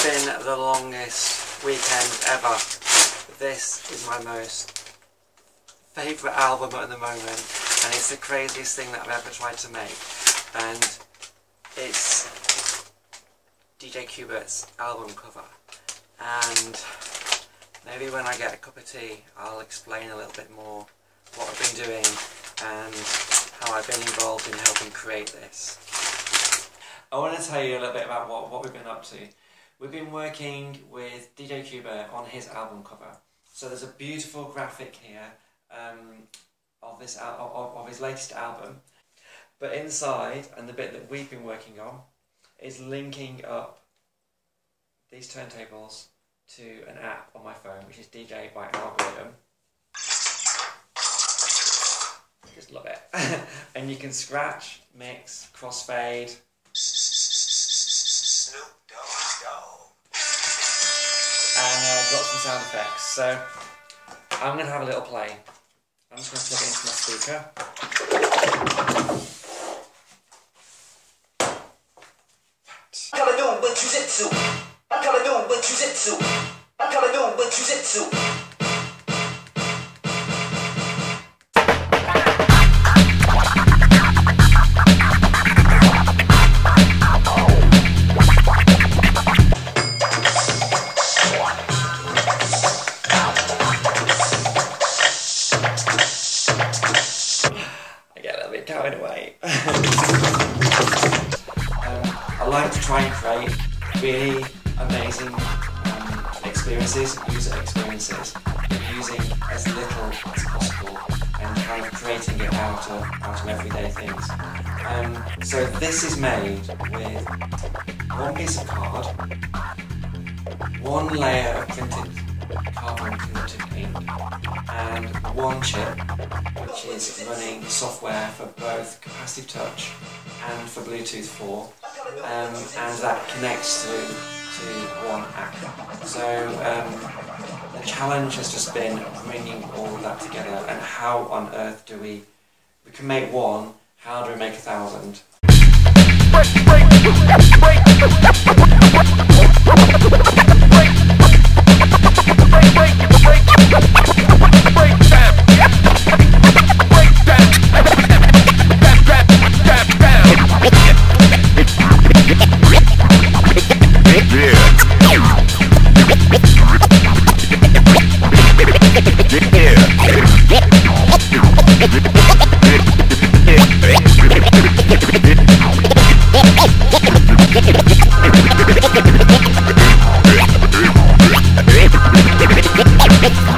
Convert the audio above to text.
It's been the longest weekend ever. This is my most favourite album at the moment and it's the craziest thing that I've ever tried to make and it's DJ QBert's album cover and maybe when I get a cup of tea I'll explain a little bit more what I've been doing and how I've been involved in helping create this. I want to tell you a little bit about what, what we've been up to. We've been working with DJ Qbert on his album cover. So there's a beautiful graphic here um, of, this, of, of his latest album. But inside, and the bit that we've been working on, is linking up these turntables to an app on my phone, which is djay by Algoriddim. Just love it. and you can scratch, mix, crossfade. And uh, drop some sound effects. So I'm going to have a little play. I'm just going to plug it into my speaker. I'm coming on with jujitsu. I'm coming on with jujitsu. I'm coming on with jujitsu. carried like to try and create really amazing um, experiences, user experiences, using as little as possible and kind of creating it out of, out of everyday things. Um, so this is made with one piece of card, one layer of printed carbon conductive ink and one chip which is running software for both capacitive touch and for Bluetooth 4 um, and that connects to, to one app. So um, the challenge has just been bringing all of that together and how on earth do we, we can make one, how do we make a thousand? It's